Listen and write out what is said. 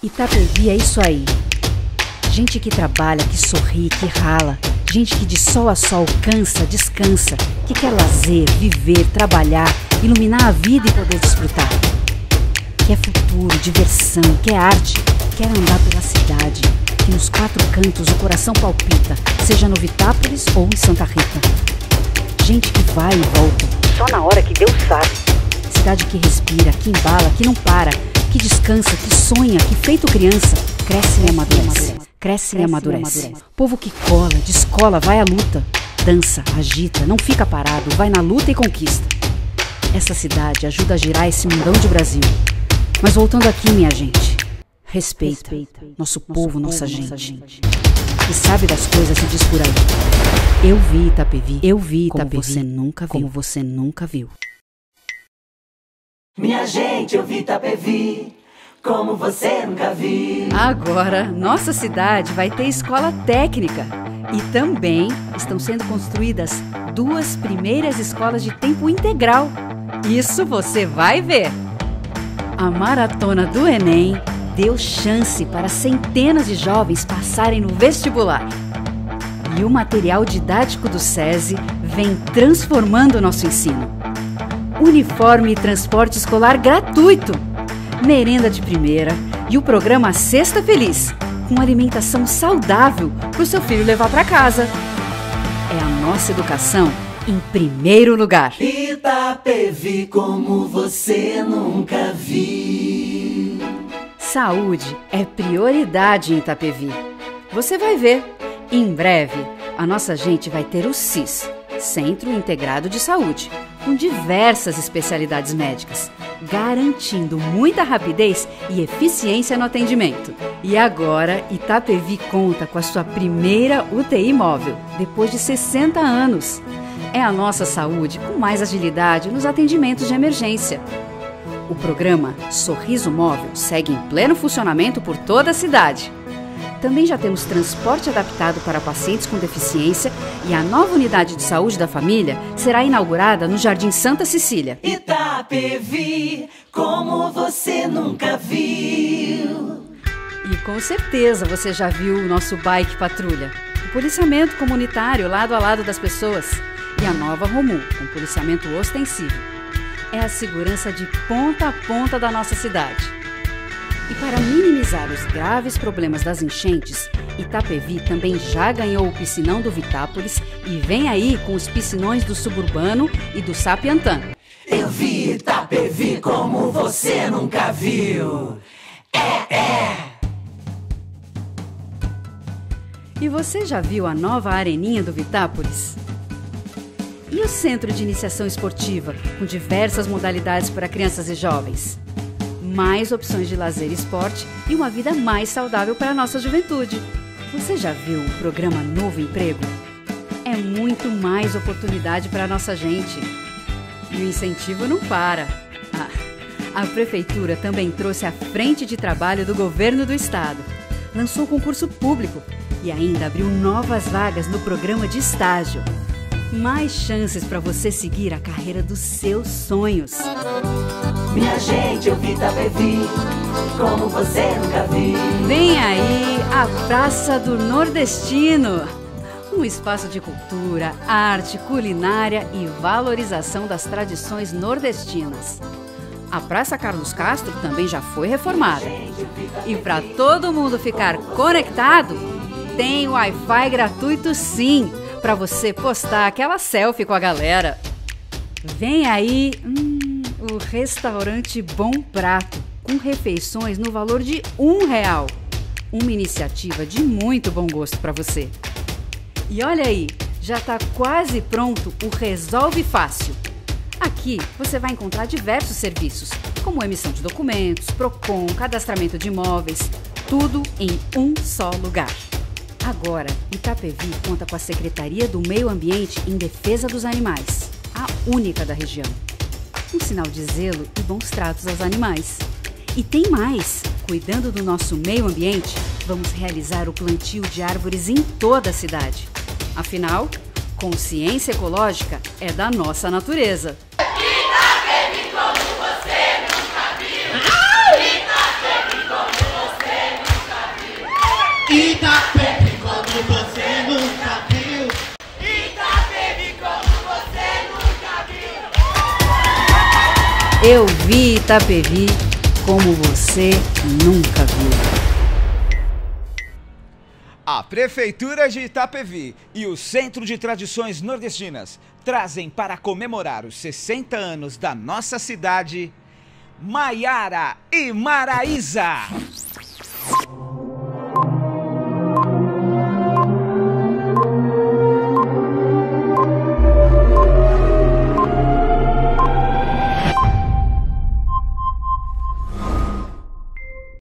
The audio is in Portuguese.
Itapevi é isso aí. Gente que trabalha, que sorri, que rala. Gente que de sol a sol cansa, descansa. Que quer lazer, viver, trabalhar, iluminar a vida e poder desfrutar. Quer futuro, diversão, quer arte, quer andar pela cidade. Que nos quatro cantos o coração palpita, seja no Vitápolis ou em Santa Rita. Gente que vai e volta, só na hora que Deus sabe. Cidade que respira, que embala, que não para, que descansa, que sonha, que feito criança, cresce e amadurece. Cresce e amadurece. Povo que cola, descola, vai à luta. Dança, agita, não fica parado, vai na luta e conquista. Essa cidade ajuda a girar esse mundão de Brasil. Mas voltando aqui, minha gente, respeita, nosso povo, nossa gente. Que sabe das coisas se diz por aí. Eu vi Itapevi, eu vi Itapevi, como você nunca viu, como você nunca viu. Minha gente, eu vi Itapevi, como você nunca viu. Agora, nossa cidade vai ter escola técnica. E também estão sendo construídas duas primeiras escolas de tempo integral. Isso você vai ver! A maratona do Enem deu chance para centenas de jovens passarem no vestibular. E o material didático do SESI vem transformando o nosso ensino. Uniforme e transporte escolar gratuito, merenda de primeira e o programa Sexta Feliz, com alimentação saudável para o seu filho levar para casa. É a nossa educação em primeiro lugar. Itapevi como você nunca viu. Saúde é prioridade em Itapevi. Você vai ver. Em breve, a nossa gente vai ter o CIS, Centro Integrado de Saúde, com diversas especialidades médicas, garantindo muita rapidez e eficiência no atendimento. E agora, Itapevi conta com a sua primeira UTI móvel, depois de 60 anos. É a nossa saúde com mais agilidade nos atendimentos de emergência. O programa Sorriso Móvel segue em pleno funcionamento por toda a cidade. Também já temos transporte adaptado para pacientes com deficiência e a nova unidade de saúde da família será inaugurada no Jardim Santa Cecília. Itapevi, como você nunca viu. E com certeza você já viu o nosso Bike Patrulha o policiamento comunitário lado a lado das pessoas e a nova Romu, com policiamento ostensivo. É a segurança de ponta a ponta da nossa cidade. E para minimizar os graves problemas das enchentes, Itapevi também já ganhou o piscinão do Vitápolis e vem aí com os piscinões do Suburbano e do Sapiantã. Eu vi Itapevi como você nunca viu. É, é. E você já viu a nova areninha do Vitápolis? E o centro de iniciação esportiva, com diversas modalidades para crianças e jovens? Mais opções de lazer e esporte e uma vida mais saudável para a nossa juventude. Você já viu o programa Novo Emprego? É muito mais oportunidade para a nossa gente. E o incentivo não para. Ah, a Prefeitura também trouxe a frente de trabalho do governo do Estado. Lançou concurso público e ainda abriu novas vagas no programa de estágio. Mais chances para você seguir a carreira dos seus sonhos. Minha gente, eu como você nunca. Vem aí a Praça do Nordestino. Um espaço de cultura, arte, culinária e valorização das tradições nordestinas. A Praça Carlos Castro também já foi reformada. E para todo mundo ficar conectado, tem Wi-Fi gratuito sim, para você postar aquela selfie com a galera. Vem aí hum, o restaurante Bom Prato, com refeições no valor de um real. Uma iniciativa de muito bom gosto para você. E olha aí, já está quase pronto o Resolve Fácil. Aqui você vai encontrar diversos serviços, como emissão de documentos, PROCON, cadastramento de imóveis, tudo em um só lugar. Agora, Itapevi conta com a Secretaria do Meio Ambiente em Defesa dos Animais, a única da região. Um sinal de zelo e bons tratos aos animais. E tem mais! Cuidando do nosso meio ambiente, vamos realizar o plantio de árvores em toda a cidade. Afinal, consciência ecológica é da nossa natureza. Como você nunca viu. Eu vi Itapevi como você nunca viu. A Prefeitura de Itapevi e o Centro de Tradições Nordestinas trazem para comemorar os 60 anos da nossa cidade Maiara e Maraísa.